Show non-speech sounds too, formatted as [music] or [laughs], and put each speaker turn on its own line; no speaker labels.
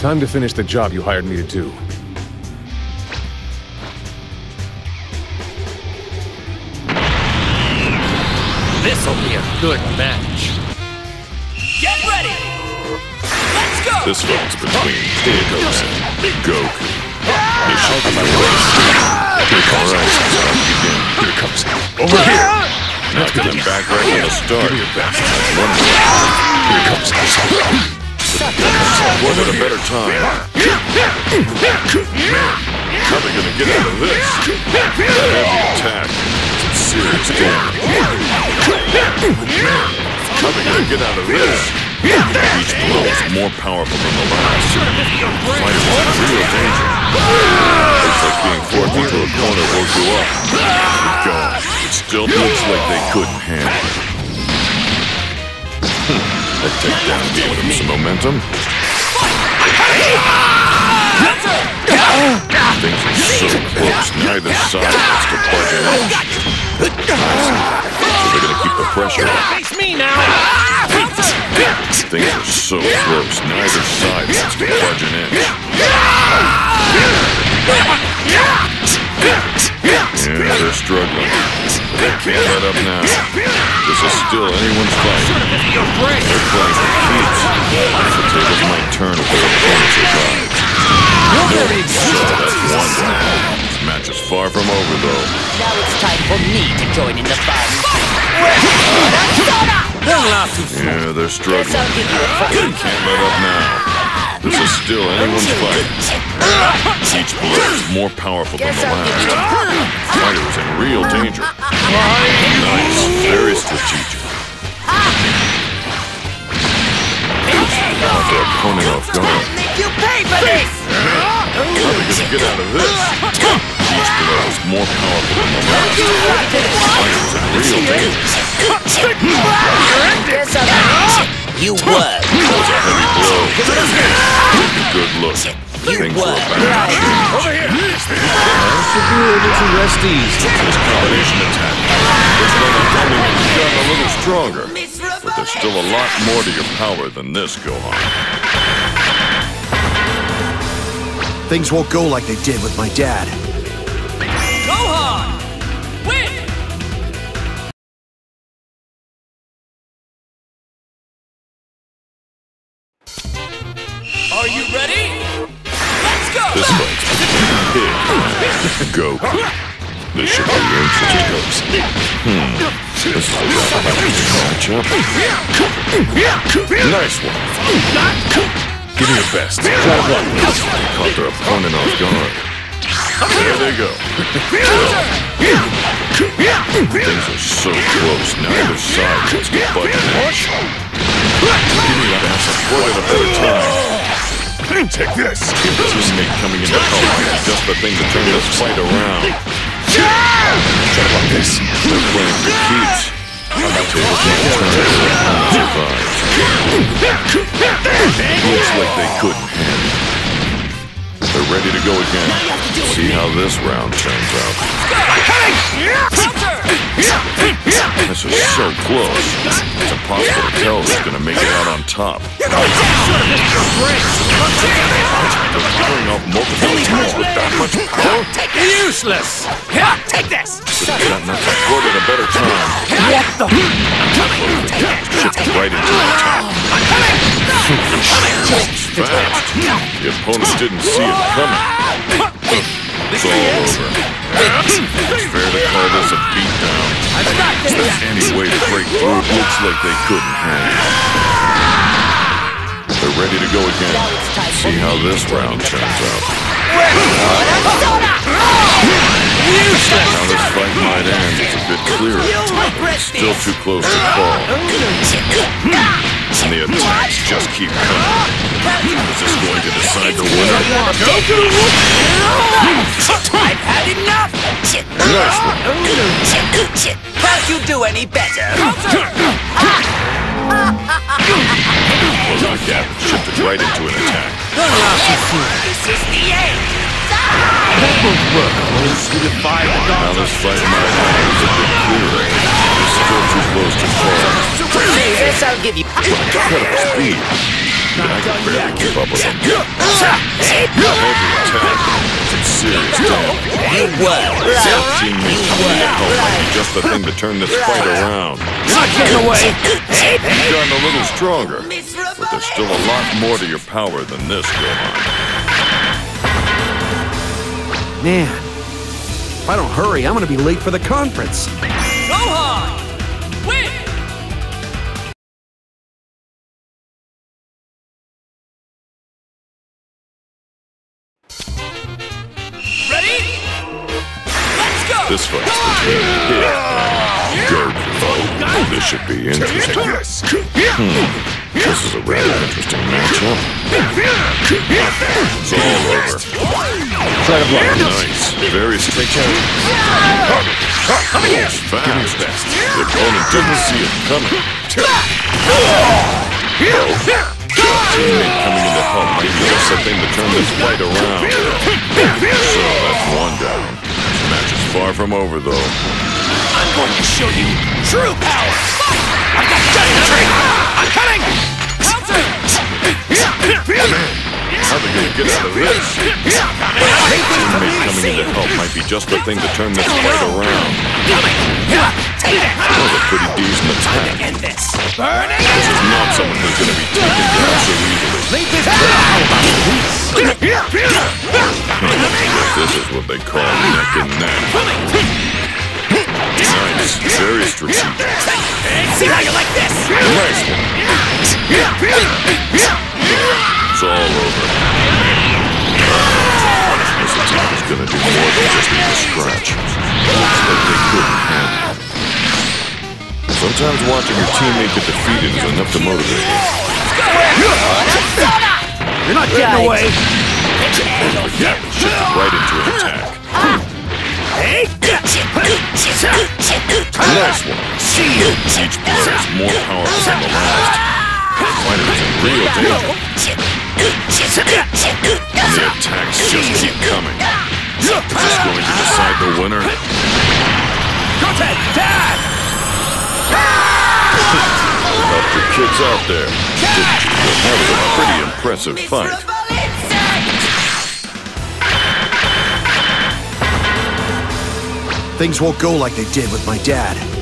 Time to finish the job you hired me to do.
This'll be a good match.
Get ready! Let's go!
This one's between Pigos and Goku. This should be the race. All right, so begin.
Here it comes. Over here!
Now get them back right from the start.
Give me your best.
One more.
Here it comes.
Wasn't a better time. How are they gonna get out of this? That heavy attack. Some serious damage. How are they gonna get out of this? Each blow is more powerful than the last. Fighters in real danger. Looks like being forced into a corner woke you up. Going. It still looks like they couldn't handle it. [laughs] That takedown gave them some momentum. Neither side wants to budge an inch. So they're gonna keep the pressure on.
Face me now!
Things are so close, neither side wants to budge an inch. Yeah, they're struggling. They can't let up now. This is still anyone's fight. They're playing for keeps. The tables might turn if their
for me to join in the fun.
Don't laugh too soon.
Yeah, they're
Guess
struggling.
I'll give you a
They can't let up now. This is still anyone's fight. Each blow is more powerful than the
I'll give you
last.
a
Fighter is in real danger. Nice, very strategic. Caught their opponent off guard.
Make you pay for this!
How are they gonna get out of this? Each is more powerful than the last. Fighter is in real danger.
Guess I'll You were.
That was a heavy blow. Good look.
You
Things
were.
were about to change.
Over here!
Should be able to rest easy.
This combination attack. This momentum has gotten a little stronger. But there's still a lot more to your power than this, Gohan.
Things won't go like they did with my dad.
And Goku. This should be interesting. Hmm. This is a. Nice one.
Give me your best.
Caught their opponent off guard. There they go. Things are so close. Neither side. Give me your best. Avoid at a better time.
Take this.
Teammate coming into power is just the thing to turn this fight around.
Try like this.
They're playing for keeps. Turn if their. Looks like they couldn't handle. They're ready to go again. See how this round turns out. This is so close. It's impossible to tell who's gonna make it out on top. They're firing off multiple attacks with that much power.
Useless!
Take this!
Should have gotten up that court at a better time.
What the?
Shifted right into the attack. Fast. The opponent didn't see it coming. It's all over. It's fair like they couldn't handle. They're ready to go again. See how this round turns out. [laughs] Now this fight might end. It's a bit clearer. Still too close to call. And the attacks just keep coming. Is this going to decide the winner?
I've had enough!
Nice one.
You do any better?
Gap and shifted right into an attack.
This is the end!
That you the
fight end. It's a bit clearer. Still too close to call.
This I'll give you.
Incredible speed. I can barely keep up with him. Attack serious damage.
You
coming to might be just the thing to turn this fight around.
Not getting away!
You've gotten a little stronger, but there's still a lot more to your power than this, Gohan.
Man, if I don't hurry, I'm gonna be late for the conference.
Gohan!
This fight's between Hit and Goku. This should be interesting. Hmm. This is a rather interesting matchup. It's all over.
Try to block.
Nice. Very spectacular. Moves fast. The opponent didn't see it coming. Teammate coming in to help might be the to turn this fight around. So that's one down. Far from over, though.
I'm going to show you true power! I got just the trick! I'm coming! Counter!
How they gonna get out of this? Teammate coming in to help might be just the thing to turn this fight around.
Coming! Take it!
That was a pretty decent attack.
End this! Burning!
This is not someone who's gonna be taken down so easily. This is what they call neck and neck. Nice, very strategic.
See how you like this!
Nice one. It's all over. This attack is gonna do more than just leave a scratch. Looks like they couldn't handle it. Sometimes watching your teammate get defeated is enough to motivate you.
You're not getting away.
Forget and shift right into an attack. Nice one. Each blow is more powerful than the last. The fighter is in real danger. The attacks just keep coming. Is this going to decide the winner? Help the kids out there. That was a pretty impressive fight.
Things won't go like they did with my dad.